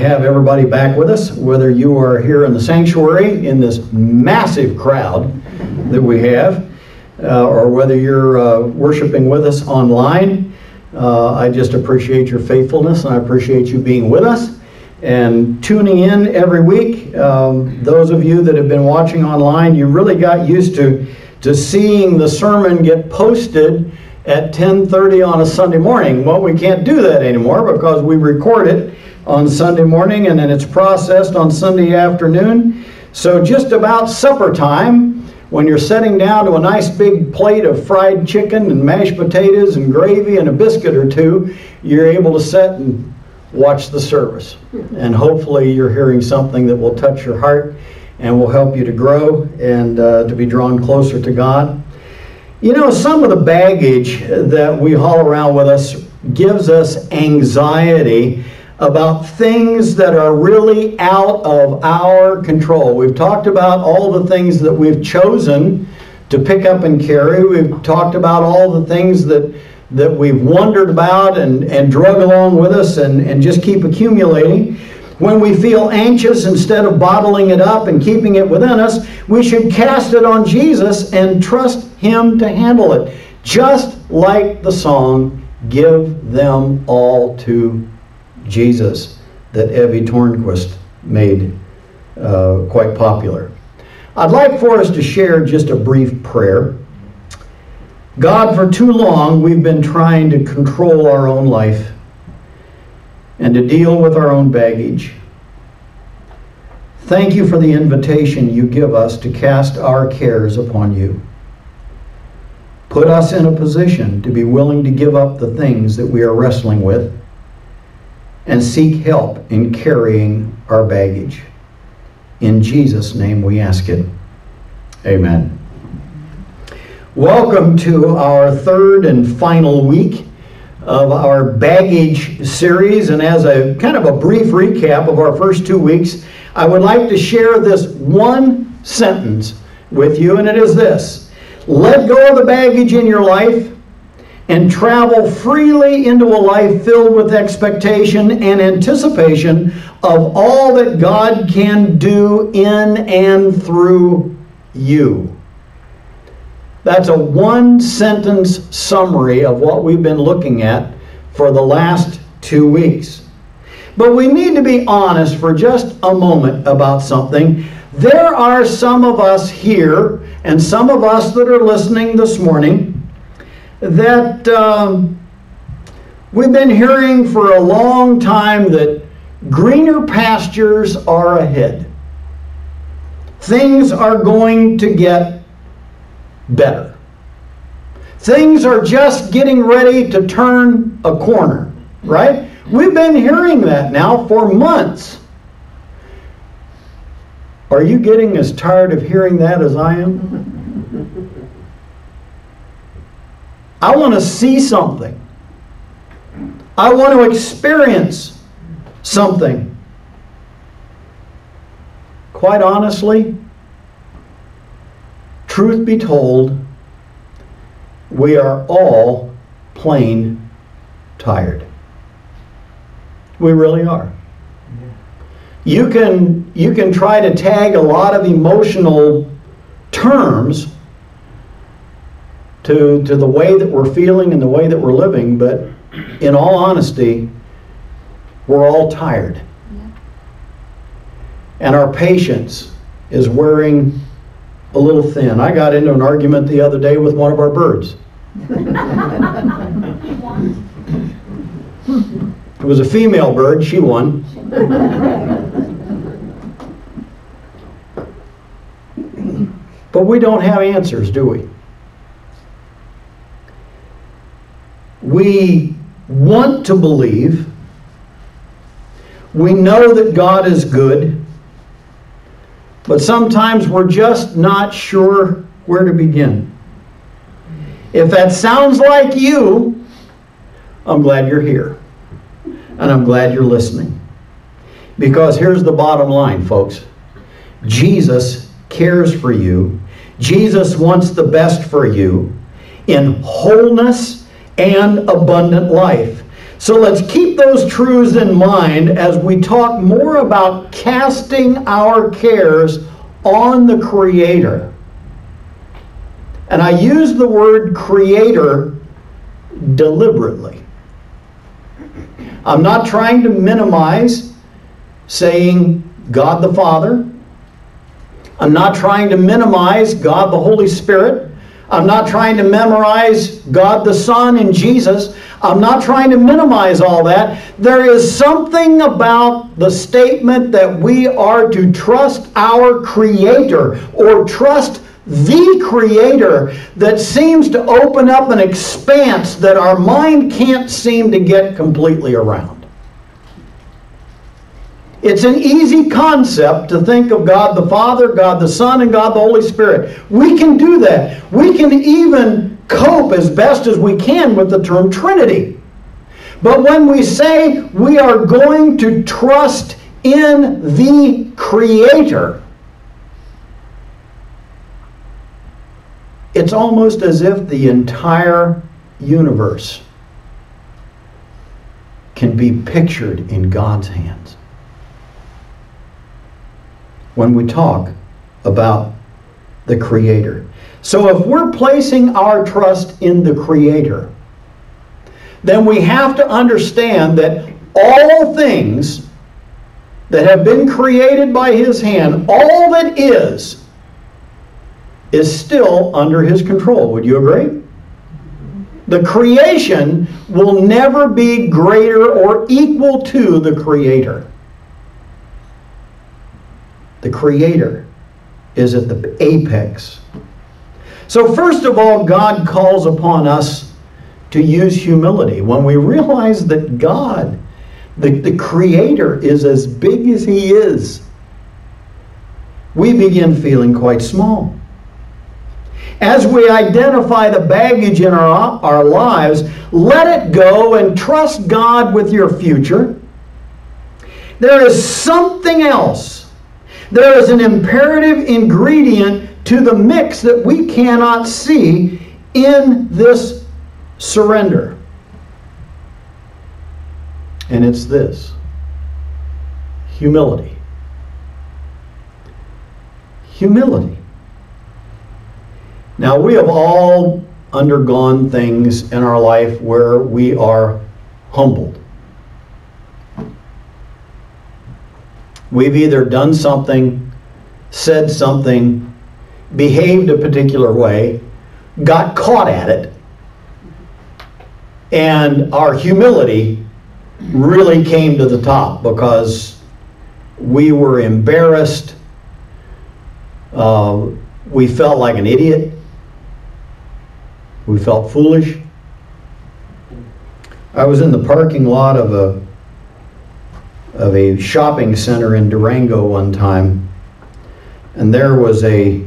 have everybody back with us, whether you are here in the sanctuary in this massive crowd that we have, uh, or whether you're uh, worshiping with us online. Uh, I just appreciate your faithfulness and I appreciate you being with us and tuning in every week. Um, those of you that have been watching online, you really got used to, to seeing the sermon get posted at 10:30 on a Sunday morning. Well, we can't do that anymore because we record it on Sunday morning and then it's processed on Sunday afternoon. So just about supper time, when you're setting down to a nice big plate of fried chicken and mashed potatoes and gravy and a biscuit or two, you're able to sit and watch the service. And hopefully you're hearing something that will touch your heart and will help you to grow and uh, to be drawn closer to God. You know, some of the baggage that we haul around with us gives us anxiety about things that are really out of our control. We've talked about all the things that we've chosen to pick up and carry. We've talked about all the things that that we've wondered about and, and drug along with us and, and just keep accumulating. When we feel anxious, instead of bottling it up and keeping it within us, we should cast it on Jesus and trust Him to handle it. Just like the song, Give Them All to Jesus that Evie Tornquist made uh, quite popular. I'd like for us to share just a brief prayer. God, for too long, we've been trying to control our own life and to deal with our own baggage. Thank you for the invitation you give us to cast our cares upon you. Put us in a position to be willing to give up the things that we are wrestling with and seek help in carrying our baggage. In Jesus' name we ask it. Amen. Welcome to our third and final week of our baggage series. And as a kind of a brief recap of our first two weeks, I would like to share this one sentence with you, and it is this Let go of the baggage in your life and travel freely into a life filled with expectation and anticipation of all that God can do in and through you. That's a one sentence summary of what we've been looking at for the last two weeks. But we need to be honest for just a moment about something. There are some of us here and some of us that are listening this morning that um, we've been hearing for a long time that greener pastures are ahead. Things are going to get better. Things are just getting ready to turn a corner, right? We've been hearing that now for months. Are you getting as tired of hearing that as I am? I want to see something. I want to experience something. Quite honestly, truth be told, we are all plain tired. We really are. You can, you can try to tag a lot of emotional terms to, to the way that we're feeling and the way that we're living, but in all honesty, we're all tired. Yeah. And our patience is wearing a little thin. I got into an argument the other day with one of our birds. it was a female bird, she won. but we don't have answers, do we? We want to believe. We know that God is good. But sometimes we're just not sure where to begin. If that sounds like you, I'm glad you're here. And I'm glad you're listening. Because here's the bottom line, folks Jesus cares for you, Jesus wants the best for you in wholeness and abundant life. So let's keep those truths in mind as we talk more about casting our cares on the Creator. And I use the word creator deliberately. I'm not trying to minimize saying God the Father. I'm not trying to minimize God the Holy Spirit. I'm not trying to memorize God the Son and Jesus. I'm not trying to minimize all that. There is something about the statement that we are to trust our Creator or trust the Creator that seems to open up an expanse that our mind can't seem to get completely around. It's an easy concept to think of God the Father, God the Son, and God the Holy Spirit. We can do that. We can even cope as best as we can with the term Trinity. But when we say we are going to trust in the Creator, it's almost as if the entire universe can be pictured in God's hands when we talk about the Creator. So if we're placing our trust in the Creator, then we have to understand that all things that have been created by His hand, all that is, is still under His control. Would you agree? The creation will never be greater or equal to the Creator. The Creator is at the apex. So, first of all, God calls upon us to use humility. When we realize that God, the, the Creator, is as big as He is, we begin feeling quite small. As we identify the baggage in our, our lives, let it go and trust God with your future. There is something else there is an imperative ingredient to the mix that we cannot see in this surrender. And it's this humility. Humility. Now, we have all undergone things in our life where we are humbled. We've either done something, said something, behaved a particular way, got caught at it, and our humility really came to the top because we were embarrassed. Uh, we felt like an idiot. We felt foolish. I was in the parking lot of a of a shopping center in Durango one time, and there was a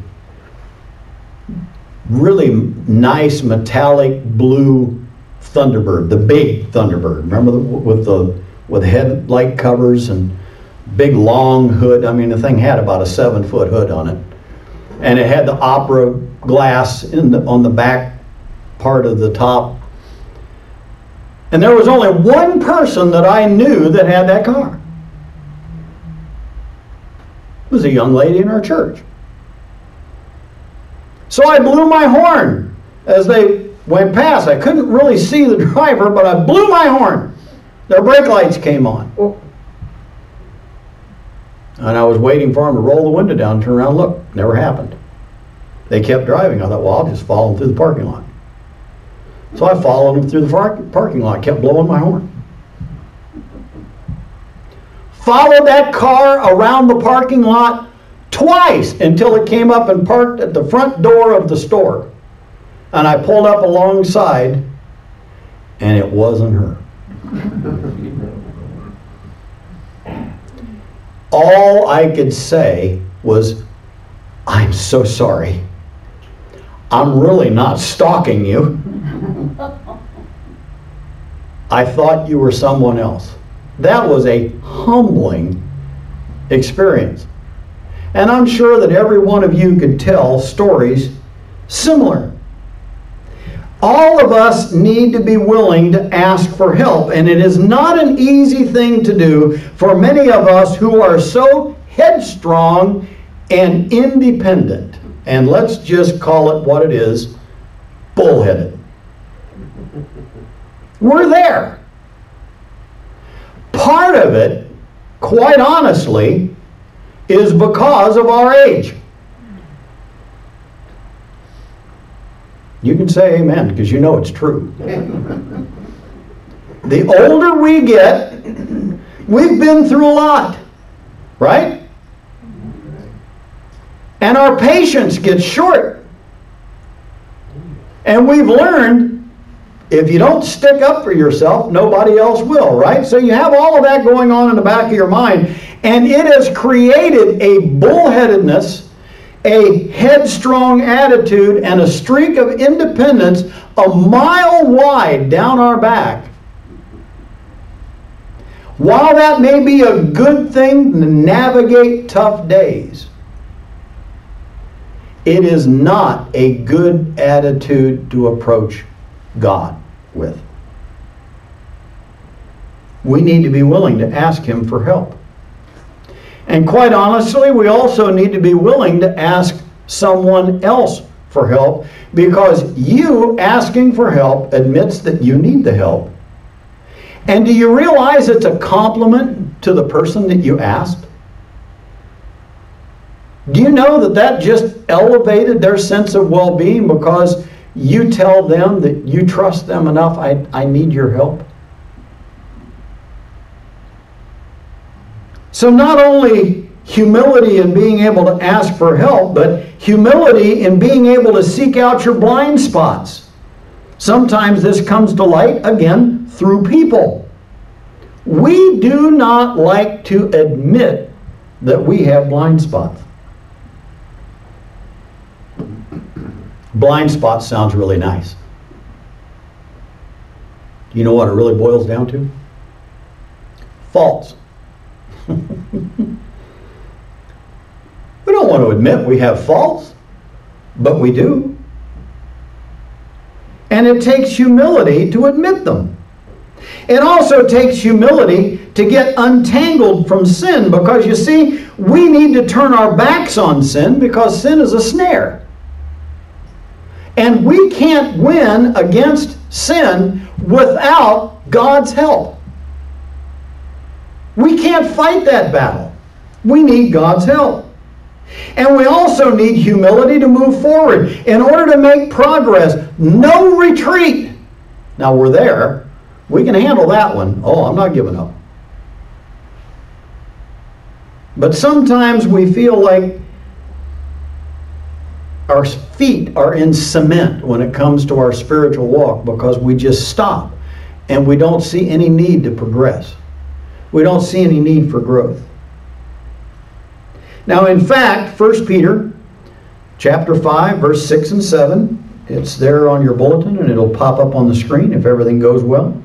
really nice metallic blue Thunderbird, the big Thunderbird. Remember the, with the with headlight covers and big long hood. I mean, the thing had about a seven foot hood on it, and it had the opera glass in the, on the back part of the top. And there was only one person that I knew that had that car It was a young lady in our church. So I blew my horn as they went past. I couldn't really see the driver, but I blew my horn. Their brake lights came on. Oh. And I was waiting for them to roll the window down, turn around, look. Never happened. They kept driving. I thought, well, I'll just follow them through the parking lot. So I followed him through the parking lot, kept blowing my horn followed that car around the parking lot twice until it came up and parked at the front door of the store. And I pulled up alongside, and it wasn't her. All I could say was, I'm so sorry. I'm really not stalking you. I thought you were someone else. That was a humbling experience. And I'm sure that every one of you could tell stories similar. all of us need to be willing to ask for help. And it is not an easy thing to do for many of us who are so headstrong and independent. And let's just call it what it is bullheaded. We're there. Part of it, quite honestly, is because of our age. You can say amen because you know it's true. the older we get, we've been through a lot, right? And our patience gets short. And we've learned if you don't stick up for yourself, nobody else will, right? So you have all of that going on in the back of your mind. And it has created a bullheadedness a headstrong attitude and a streak of independence a mile wide down our back. While that may be a good thing to navigate tough days, it is not a good attitude to approach God with. We need to be willing to ask Him for help. And quite honestly, we also need to be willing to ask someone else for help because you asking for help admits that you need the help. And do you realize it's a compliment to the person that you asked? Do you know that that just elevated their sense of well being because you tell them that you trust them enough? I, I need your help. So not only humility in being able to ask for help, but humility in being able to seek out your blind spots. Sometimes this comes to light, again, through people. We do not like to admit that we have blind spots. Blind spot sounds really nice. You know what it really boils down to? Faults. we don't want to admit we have faults, but we do. And it takes humility to admit them. It also takes humility to get untangled from sin because you see, we need to turn our backs on sin because sin is a snare. And we can't win against sin without God's help. We can't fight that battle. We need God's help. And we also need humility to move forward. In order to make progress, no retreat. Now we're there. We can handle that one. Oh, I'm not giving up. But sometimes we feel like our feet are in cement when it comes to our spiritual walk because we just stop and we don't see any need to progress we don't see any need for growth. Now, in fact, 1 Peter chapter 5, verse 6 and 7, it's there on your bulletin and it'll pop up on the screen if everything goes well.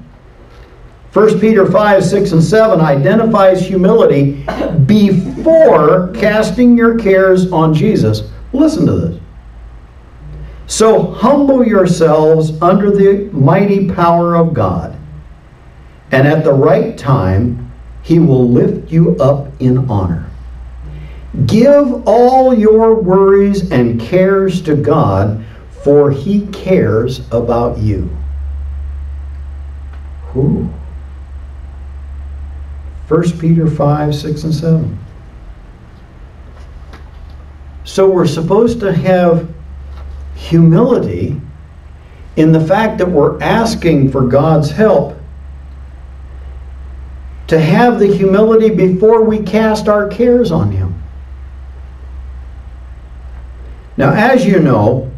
1 Peter 5, 6, and 7 identifies humility before casting your cares on Jesus. Listen to this. So humble yourselves under the mighty power of God, and at the right time, he will lift you up in honor. Give all your worries and cares to God, for He cares about you. Who? 1 Peter 5, 6, and 7. So we're supposed to have humility in the fact that we're asking for God's help to have the humility before we cast our cares on Him. Now, as you know,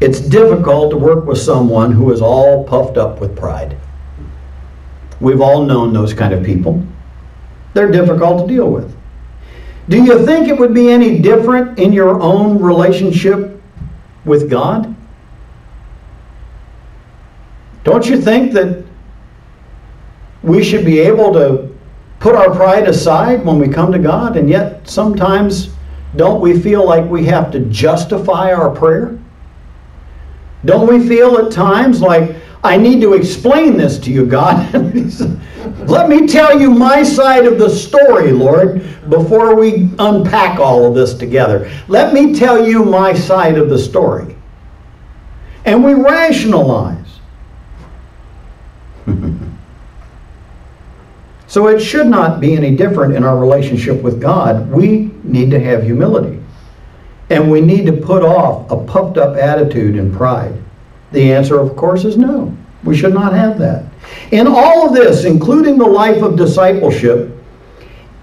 it's difficult to work with someone who is all puffed up with pride. We've all known those kind of people. They're difficult to deal with. Do you think it would be any different in your own relationship with God? Don't you think that we should be able to put our pride aside when we come to God, and yet sometimes don't we feel like we have to justify our prayer? Don't we feel at times like, I need to explain this to you, God? Let me tell you my side of the story, Lord, before we unpack all of this together. Let me tell you my side of the story. And we rationalize. so it should not be any different in our relationship with God. We need to have humility. And we need to put off a puffed up attitude and pride. The answer, of course, is no. We should not have that. In all of this, including the life of discipleship,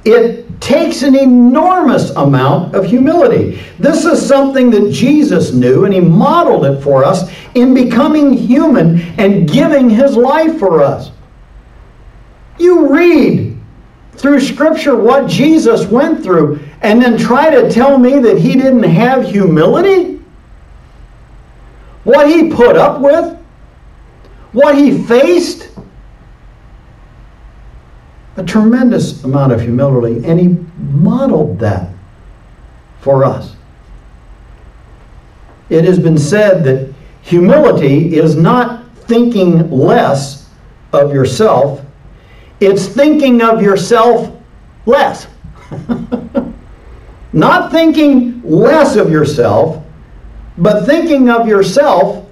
it takes an enormous amount of humility. This is something that Jesus knew, and he modeled it for us in becoming human and giving his life for us. You read through Scripture what Jesus went through, and then try to tell me that he didn't have humility? What he put up with? what he faced, a tremendous amount of humility, and he modeled that for us. It has been said that humility is not thinking less of yourself, it's thinking of yourself less. not thinking less of yourself, but thinking of yourself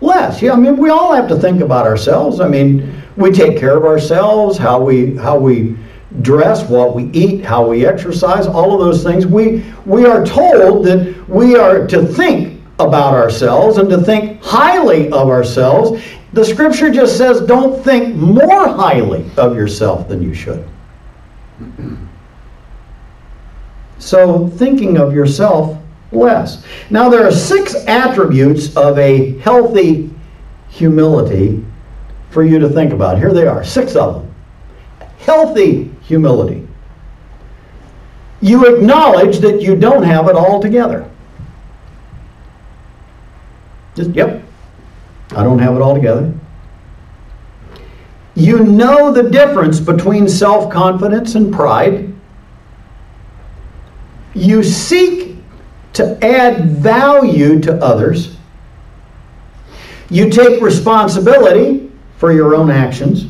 less. Yeah, I mean, we all have to think about ourselves. I mean, we take care of ourselves, how we how we dress, what we eat, how we exercise, all of those things. We we are told that we are to think about ourselves and to think highly of ourselves. The scripture just says don't think more highly of yourself than you should. So thinking of yourself less. Now, there are six attributes of a healthy humility for you to think about. Here they are, six of them. Healthy humility. You acknowledge that you don't have it all together. Just, yep, I don't have it all together. You know the difference between self confidence and pride. You seek to add value to others. You take responsibility for your own actions.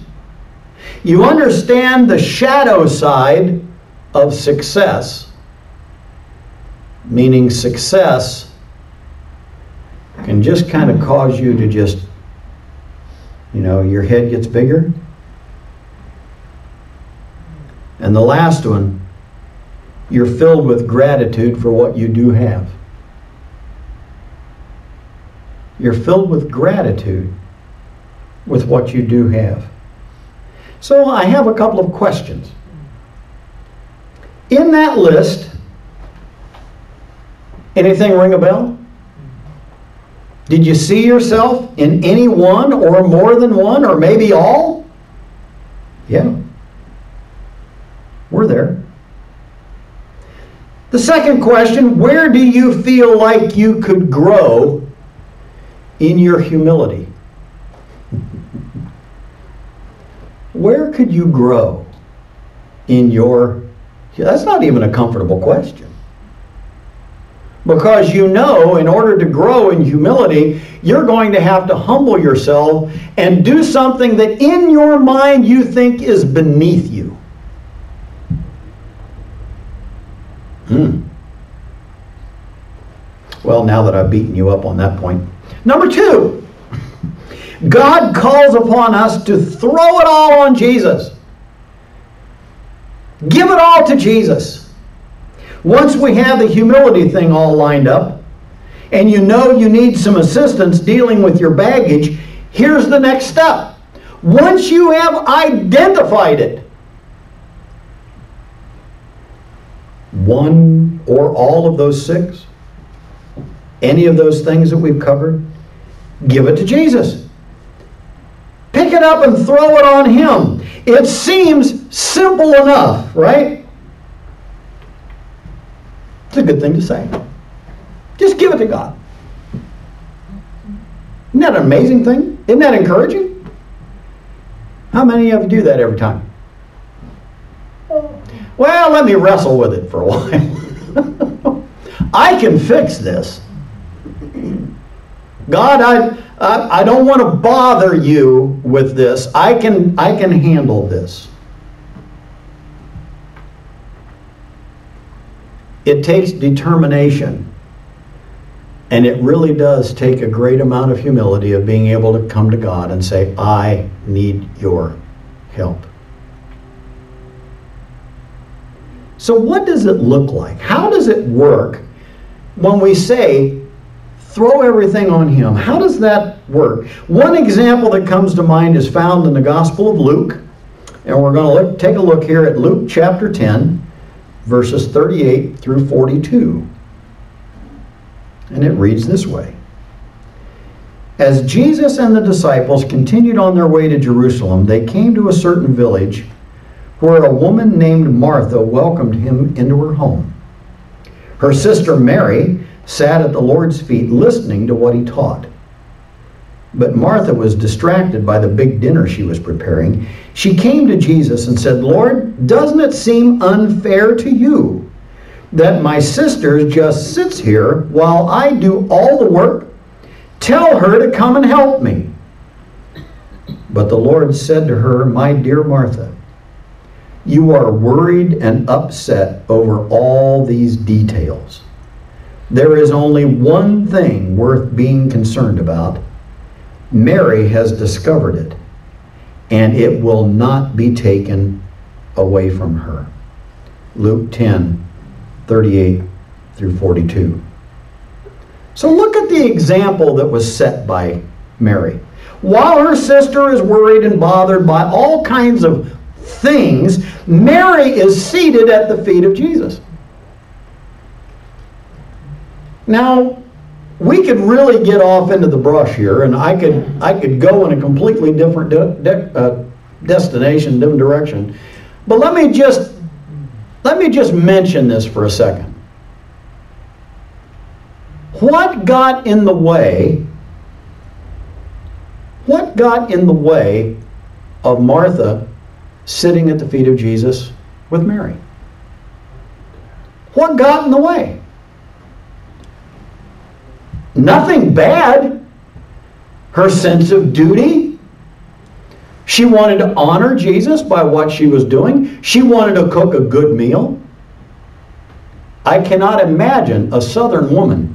You understand the shadow side of success, meaning success can just kind of cause you to just, you know, your head gets bigger. And the last one, you're filled with gratitude for what you do have. You're filled with gratitude with what you do have. So I have a couple of questions. In that list, anything ring a bell? Did you see yourself in any one or more than one or maybe all? Yeah. We're there. The second question where do you feel like you could grow in your humility? Where could you grow in your that's not even a comfortable question. Because you know, in order to grow in humility, you're going to have to humble yourself and do something that in your mind you think is beneath you. Hmm. Well, now that I've beaten you up on that point. Number two, God calls upon us to throw it all on Jesus. Give it all to Jesus. Once we have the humility thing all lined up, and you know you need some assistance dealing with your baggage, here's the next step. Once you have identified it, one or all of those six, any of those things that we've covered, give it to Jesus. Pick it up and throw it on Him. It seems simple enough, right? It's a good thing to say. Just give it to God. Isn't that an amazing thing? Isn't that encouraging? How many of you do that every time? Well, let me wrestle with it for a while. I can fix this. God, I, I, I don't want to bother you with this. I can, I can handle this. It takes determination. And it really does take a great amount of humility of being able to come to God and say, I need your help. So, what does it look like? How does it work when we say, throw everything on Him? How does that work? One example that comes to mind is found in the Gospel of Luke. And we're going to look, take a look here at Luke chapter 10, verses 38 through 42. And it reads this way As Jesus and the disciples continued on their way to Jerusalem, they came to a certain village where a woman named Martha welcomed him into her home. Her sister Mary sat at the Lord's feet listening to what he taught. But Martha was distracted by the big dinner she was preparing. She came to Jesus and said, Lord, doesn't it seem unfair to you that my sister just sits here while I do all the work? Tell her to come and help me. But the Lord said to her, My dear Martha, you are worried and upset over all these details. There is only one thing worth being concerned about. Mary has discovered it, and it will not be taken away from her. Luke 10 38 through 42. So look at the example that was set by Mary. While her sister is worried and bothered by all kinds of things, Mary is seated at the feet of Jesus. Now, we could really get off into the brush here, and I could I could go in a completely different de de uh, destination, different direction. But let me just let me just mention this for a second. What got in the way? What got in the way of Martha sitting at the feet of Jesus with Mary? What got in the way? Nothing bad. Her sense of duty. She wanted to honor Jesus by what she was doing. She wanted to cook a good meal. I cannot imagine a southern woman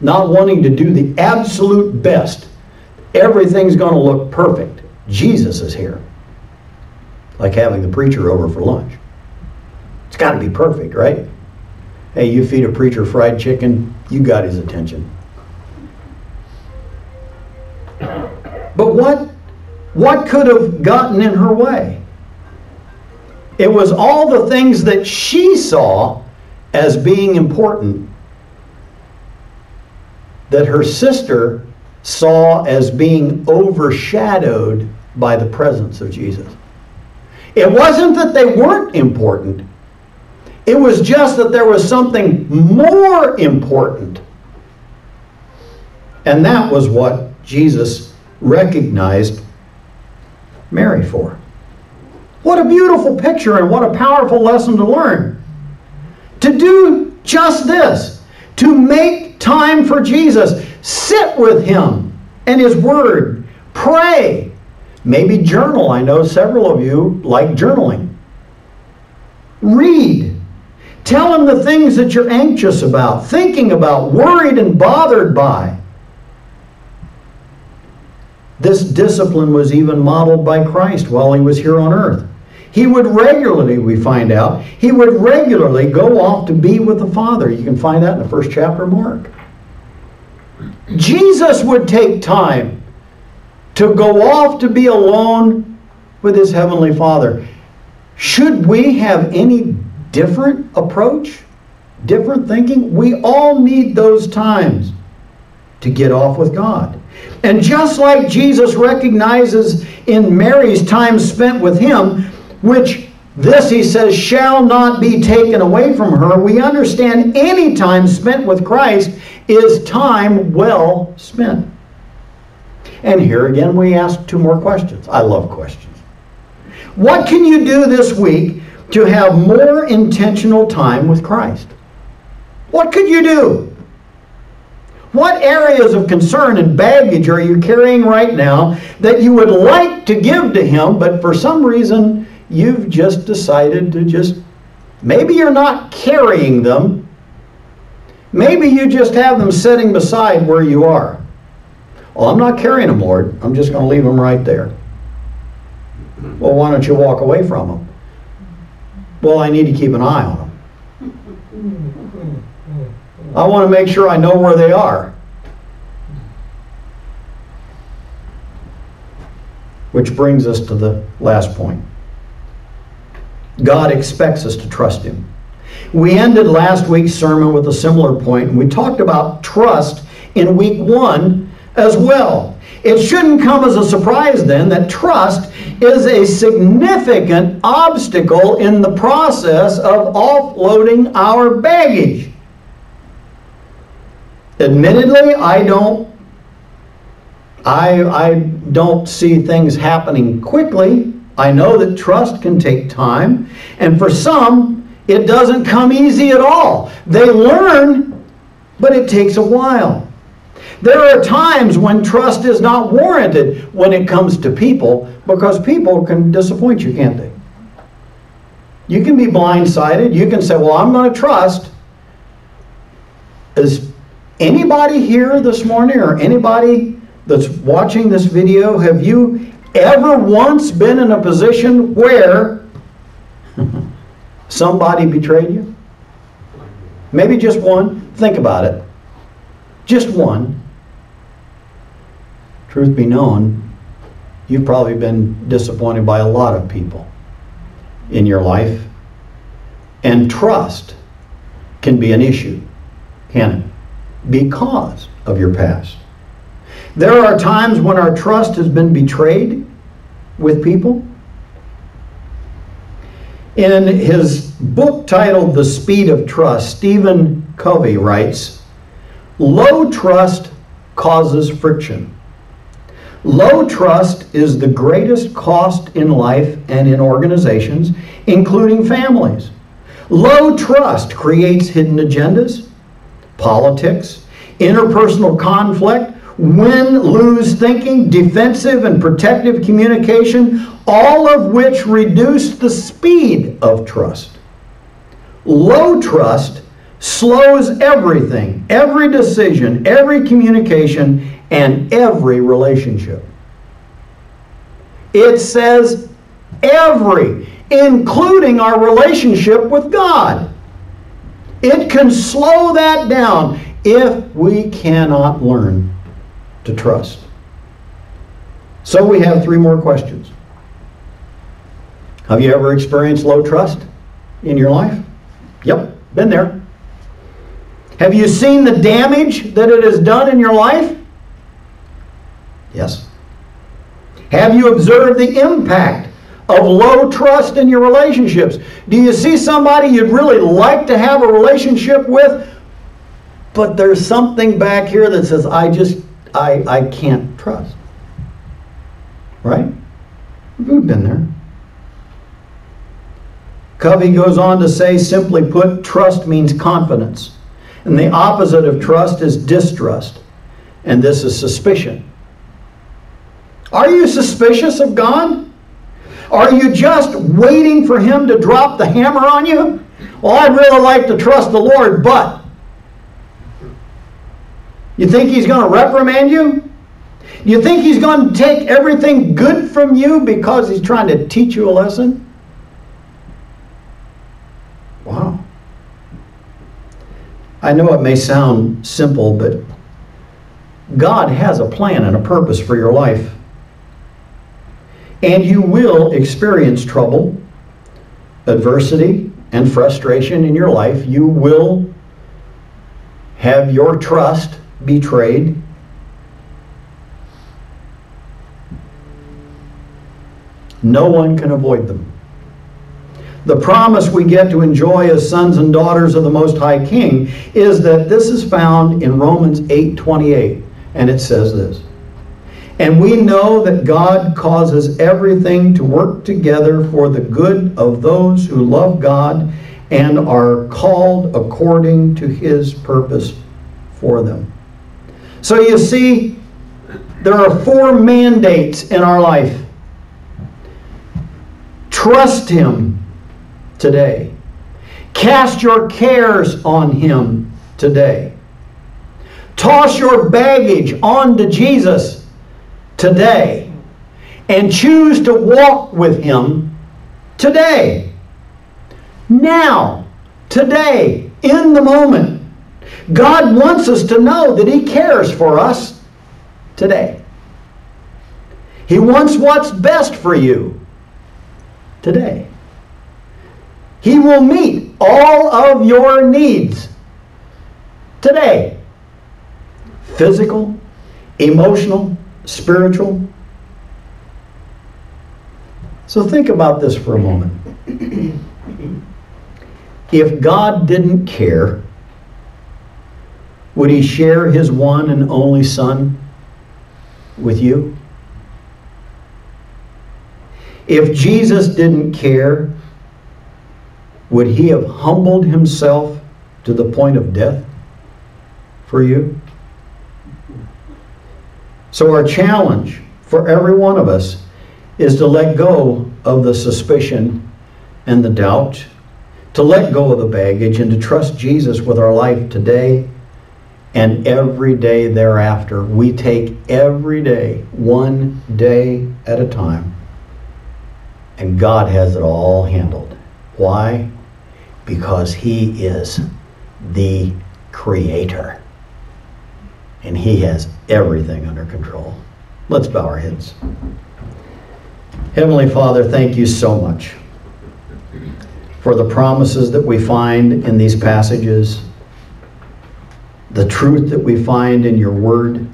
not wanting to do the absolute best. Everything's going to look perfect. Jesus is here. Like having the preacher over for lunch. It's got to be perfect, right? Hey, you feed a preacher fried chicken, you got his attention. But what, what could have gotten in her way? It was all the things that she saw as being important that her sister saw as being overshadowed by the presence of Jesus. It wasn't that they weren't important, it was just that there was something more important. And that was what Jesus recognized Mary for. What a beautiful picture and what a powerful lesson to learn. To do just this, to make time for Jesus, sit with Him and His Word, pray, maybe journal. I know several of you like journaling. Read, Tell him the things that you're anxious about, thinking about, worried and bothered by. This discipline was even modeled by Christ while he was here on earth. He would regularly, we find out, he would regularly go off to be with the Father. You can find that in the first chapter of Mark. Jesus would take time to go off to be alone with his heavenly Father. Should we have any different approach, different thinking. We all need those times to get off with God. And just like Jesus recognizes in Mary's time spent with him, which this, he says, shall not be taken away from her, we understand any time spent with Christ is time well spent. And here again, we ask two more questions. I love questions. What can you do this week to have more intentional time with Christ. What could you do? What areas of concern and baggage are you carrying right now that you would like to give to Him, but for some reason you've just decided to just, maybe you're not carrying them, maybe you just have them sitting beside where you are. Well, I'm not carrying them, Lord. I'm just going to leave them right there. Well, why don't you walk away from them? Well, I need to keep an eye on them. I want to make sure I know where they are. Which brings us to the last point. God expects us to trust Him. We ended last week's sermon with a similar point, and we talked about trust in week one as well. It shouldn't come as a surprise then that trust is a significant obstacle in the process of offloading our baggage. Admittedly, I don't I, I don't see things happening quickly. I know that trust can take time, and for some, it doesn't come easy at all. They learn, but it takes a while. There are times when trust is not warranted when it comes to people because people can disappoint you, can't they? You can be blindsided. You can say, Well, I'm going to trust. Is anybody here this morning or anybody that's watching this video, have you ever once been in a position where somebody betrayed you? Maybe just one. Think about it. Just one truth be known, you've probably been disappointed by a lot of people in your life. And trust can be an issue, can it? Because of your past. There are times when our trust has been betrayed with people. In his book titled The Speed of Trust, Stephen Covey writes Low trust causes friction. Low trust is the greatest cost in life and in organizations, including families. Low trust creates hidden agendas, politics, interpersonal conflict, win lose thinking, defensive and protective communication, all of which reduce the speed of trust. Low trust slows everything, every decision, every communication, and every relationship. It says every, including our relationship with God. It can slow that down if we cannot learn to trust. So we have three more questions. Have you ever experienced low trust in your life? Yep, been there. Have you seen the damage that it has done in your life? Yes. Have you observed the impact of low trust in your relationships? Do you see somebody you'd really like to have a relationship with, but there's something back here that says, I just, I, I can't trust? Right? We've been there. Covey goes on to say, simply put, trust means confidence. And the opposite of trust is distrust. And this is suspicion. Are you suspicious of God? Are you just waiting for Him to drop the hammer on you? Well, I'd really like to trust the Lord, but. You think He's going to reprimand you? You think He's going to take everything good from you because He's trying to teach you a lesson? Wow. I know it may sound simple, but God has a plan and a purpose for your life and you will experience trouble, adversity, and frustration in your life. You will have your trust betrayed. No one can avoid them. The promise we get to enjoy as sons and daughters of the Most High King is that this is found in Romans 8:28, and it says this. And we know that God causes everything to work together for the good of those who love God and are called according to his purpose for them. So you see, there are four mandates in our life. Trust Him today. Cast your cares on Him today. Toss your baggage onto Jesus today. And choose to walk with Him today. Now, today, in the moment. God wants us to know that He cares for us today. He wants what's best for you today. He will meet all of your needs today physical, emotional, spiritual. So think about this for a moment. if God didn't care, would he share his one and only Son with you? If Jesus didn't care, would he have humbled himself to the point of death for you? So, our challenge for every one of us is to let go of the suspicion and the doubt, to let go of the baggage, and to trust Jesus with our life today and every day thereafter. We take every day, one day at a time, and God has it all handled. Why? Because He is the Creator. And He has everything under control. Let's bow our heads. Heavenly Father, thank you so much for the promises that we find in these passages the truth that we find in your word,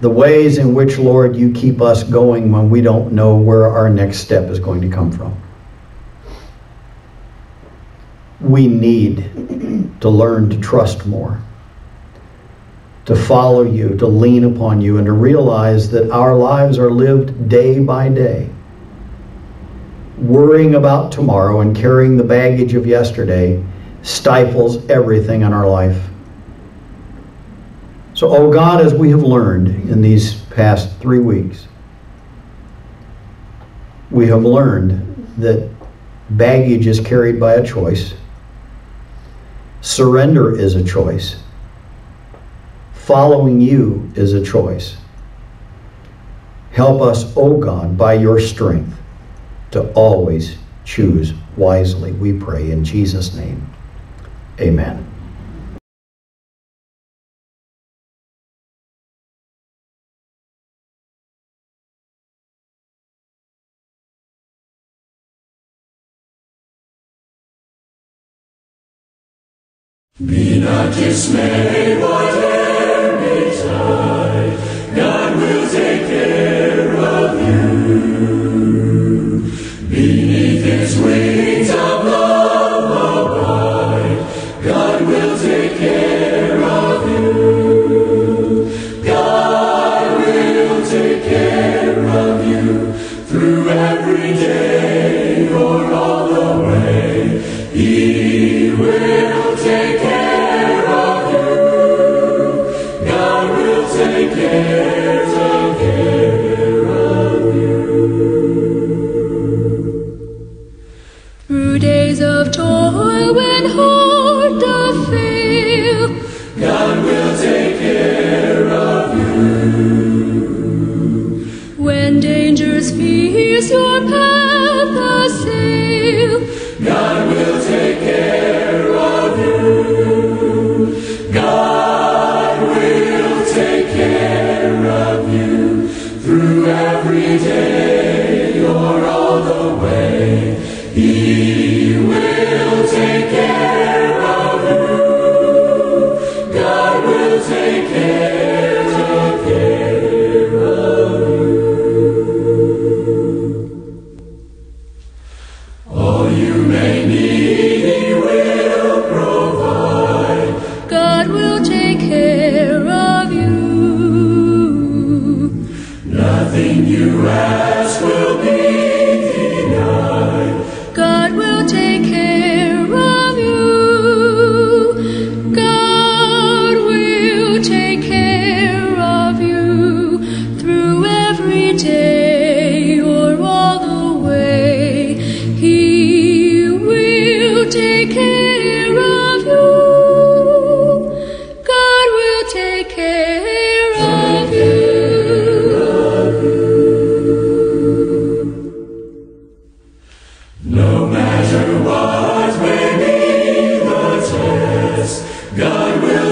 the ways in which, Lord, you keep us going when we don't know where our next step is going to come from. We need to learn to trust more, to follow you, to lean upon you, and to realize that our lives are lived day by day. Worrying about tomorrow and carrying the baggage of yesterday stifles everything in our life. So, oh God, as we have learned in these past three weeks, we have learned that baggage is carried by a choice, surrender is a choice, following you is a choice. Help us, O God, by your strength, to always choose wisely, we pray in Jesus' name. Amen. Be not dismayed,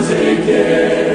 take it.